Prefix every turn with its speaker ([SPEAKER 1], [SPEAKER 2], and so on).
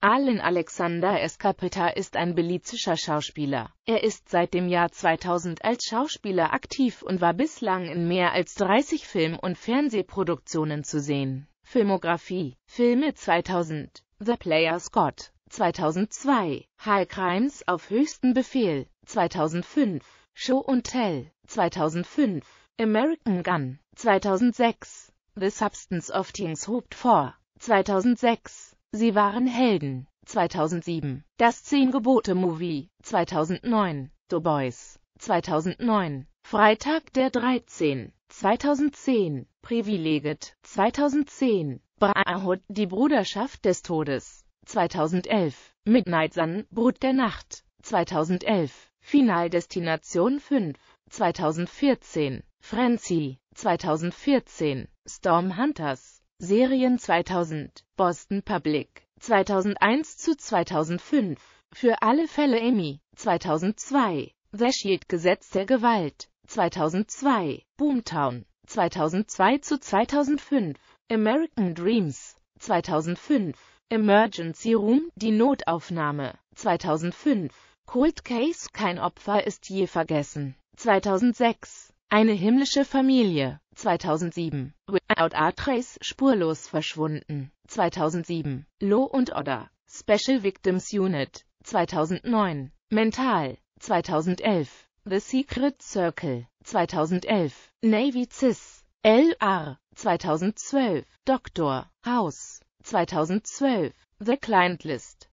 [SPEAKER 1] Allen Alexander Escapeta ist ein belizeischer Schauspieler. Er ist seit dem Jahr 2000 als Schauspieler aktiv und war bislang in mehr als 30 Film- und Fernsehproduktionen zu sehen. Filmografie Filme 2000 The Player Scott 2002 High Crimes auf höchsten Befehl 2005 Show und Tell 2005 American Gun 2006 The Substance of Things Hoped For 2006 Sie waren Helden. 2007 Das Zehn Gebote Movie 2009 The Boys. 2009 Freitag der 13 2010 Privileged. 2010 Brotherhood Die Bruderschaft des Todes. 2011 Midnight Sun Brut der Nacht. 2011 Finaldestination 5 2014 Frenzy. 2014 Storm Hunters Serien 2000 Boston Public 2001 zu 2005 Für alle Fälle Emmy 2002 The Shield Gesetz der Gewalt 2002 Boomtown 2002 zu 2005 American Dreams 2005 Emergency Room Die Notaufnahme 2005 Cold Case Kein Opfer ist je vergessen 2006 Eine himmlische Familie 2007 Without a Trace Spurlos verschwunden. 2007 Law und Order. Special Victims Unit. 2009 Mental. 2011 The Secret Circle. 2011 Navy CIS. LR 2012 Dr. House. 2012 The Client List